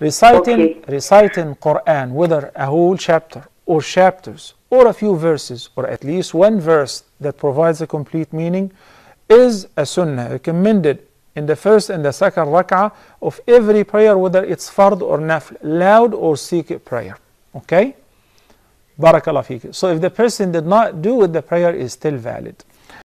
Reciting, Okay. reciting Quran, whether a whole chapter or chapters or a few verses or at least one verse that provides a complete meaning is a sunnah recommended in the first and the second rak'ah of every prayer, whether it's fard or nafl, loud or secret prayer. Okay? Barakallah fik. So if the person did not do it, the prayer is still valid.